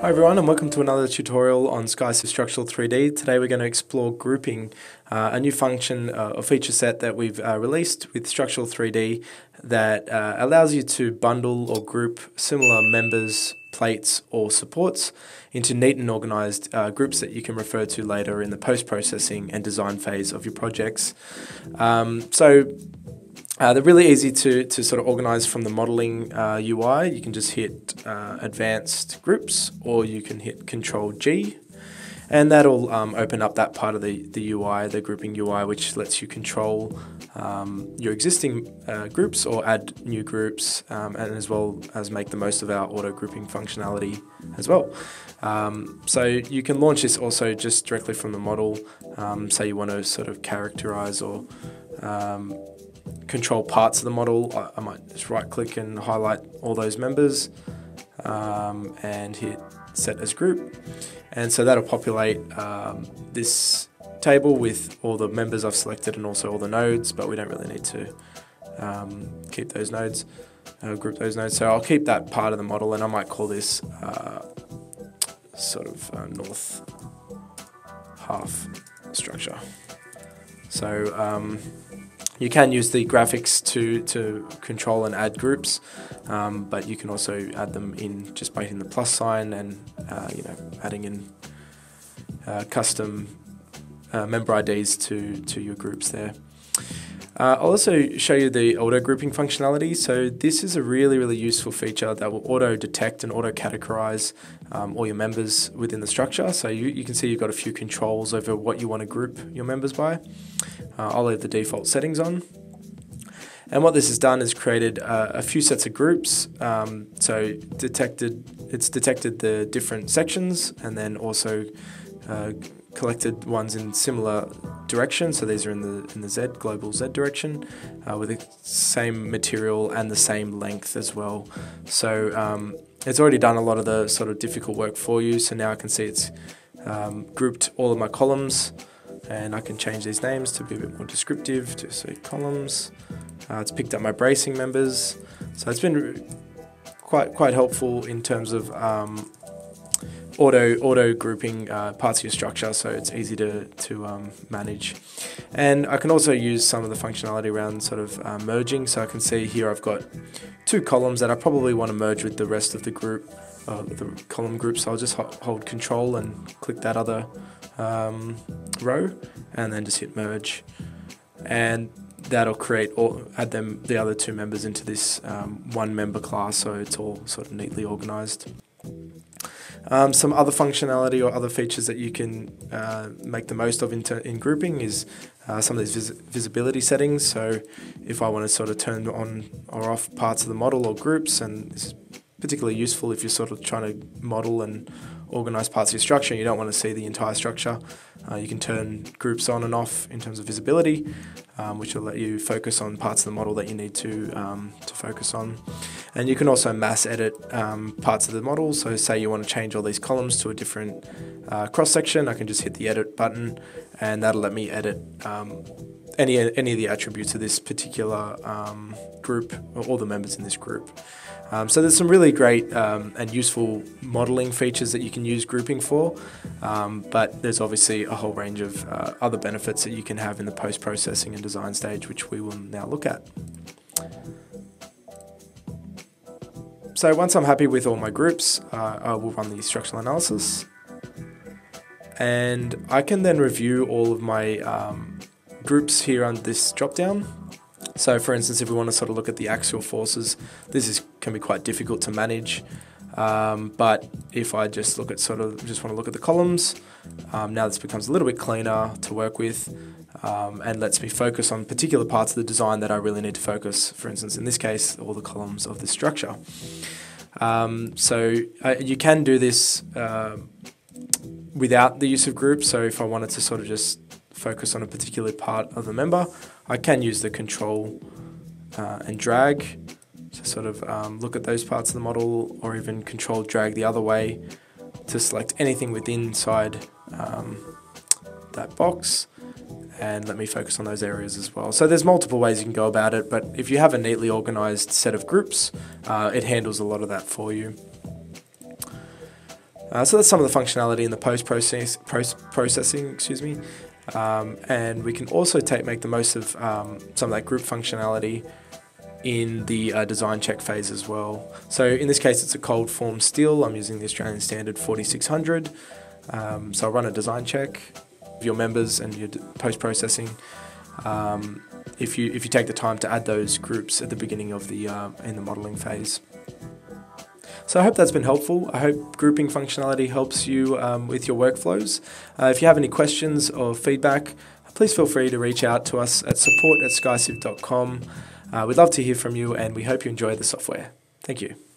Hi everyone and welcome to another tutorial on SkyCiv Structural 3D. Today we're going to explore grouping, uh, a new function uh, or feature set that we've uh, released with Structural 3D that uh, allows you to bundle or group similar members, plates or supports into neat and organized uh, groups that you can refer to later in the post-processing and design phase of your projects. Um, so uh, they're really easy to, to sort of organize from the modeling uh, UI. You can just hit uh, advanced groups or you can hit control G and that'll um, open up that part of the, the UI, the grouping UI, which lets you control um, your existing uh, groups or add new groups um, and as well as make the most of our auto grouping functionality as well. Um, so you can launch this also just directly from the model. Um, say you want to sort of characterize or um, control parts of the model, I, I might just right click and highlight all those members um, and hit set as group. And so that'll populate um, this table with all the members I've selected and also all the nodes, but we don't really need to um, keep those nodes, uh, group those nodes. So I'll keep that part of the model and I might call this uh, sort of uh, north half structure. So um, you can use the graphics to, to control and add groups, um, but you can also add them in just by hitting the plus sign and uh, you know adding in uh, custom uh, member IDs to, to your groups there. Uh, I'll also show you the auto grouping functionality. So this is a really, really useful feature that will auto detect and auto categorize um, all your members within the structure. So you, you can see you've got a few controls over what you want to group your members by. Uh, I'll leave the default settings on. And what this has done is created uh, a few sets of groups. Um, so detected, it's detected the different sections and then also uh, collected ones in similar direction. So these are in the in the Z global Z direction uh, with the same material and the same length as well. So um, it's already done a lot of the sort of difficult work for you. So now I can see it's um, grouped all of my columns and I can change these names to be a bit more descriptive to say columns. Uh, it's picked up my bracing members. So it's been quite quite helpful in terms of um, auto auto grouping uh, parts of your structure, so it's easy to to um, manage. And I can also use some of the functionality around sort of uh, merging. So I can see here I've got two columns that I probably want to merge with the rest of the group, uh, the column group. So I'll just hold Control and click that other um, row, and then just hit merge, and that'll create or add them the other two members into this um, one member class so it's all sort of neatly organized. Um, some other functionality or other features that you can uh, make the most of in, in grouping is uh, some of these vis visibility settings. So if I want to sort of turn on or off parts of the model or groups, and this is particularly useful if you're sort of trying to model and organize parts of your structure and you don't want to see the entire structure. Uh, you can turn groups on and off in terms of visibility, um, which will let you focus on parts of the model that you need to, um, to focus on. And you can also mass edit um, parts of the model. So say you want to change all these columns to a different uh, cross section, I can just hit the edit button and that'll let me edit um, any, any of the attributes of this particular um, group or all the members in this group. Um, so there's some really great um, and useful modeling features that you can use grouping for, um, but there's obviously a whole range of uh, other benefits that you can have in the post-processing and design stage, which we will now look at. So once I'm happy with all my groups, uh, I will run the structural analysis, and I can then review all of my um, groups here on this drop-down. So for instance, if we want to sort of look at the axial forces, this is, can be quite difficult to manage. Um, but if I just look at sort of, just want to look at the columns, um, now this becomes a little bit cleaner to work with um, and lets me focus on particular parts of the design that I really need to focus. For instance, in this case, all the columns of the structure. Um, so uh, you can do this uh, without the use of groups. So if I wanted to sort of just focus on a particular part of the member, I can use the control uh, and drag to sort of um, look at those parts of the model or even control drag the other way to select anything within inside um, that box and let me focus on those areas as well. So there's multiple ways you can go about it, but if you have a neatly organized set of groups, uh, it handles a lot of that for you. Uh, so that's some of the functionality in the post process post processing, excuse me. Um, and we can also take make the most of um, some of that group functionality in the uh, design check phase as well. So in this case, it's a cold form steel. I'm using the Australian Standard 4600. Um, so I'll run a design check your members and your post processing. Um, if you if you take the time to add those groups at the beginning of the uh, in the modeling phase. So I hope that's been helpful. I hope grouping functionality helps you um, with your workflows. Uh, if you have any questions or feedback, please feel free to reach out to us at support at skyciv.com. Uh, we'd love to hear from you and we hope you enjoy the software. Thank you.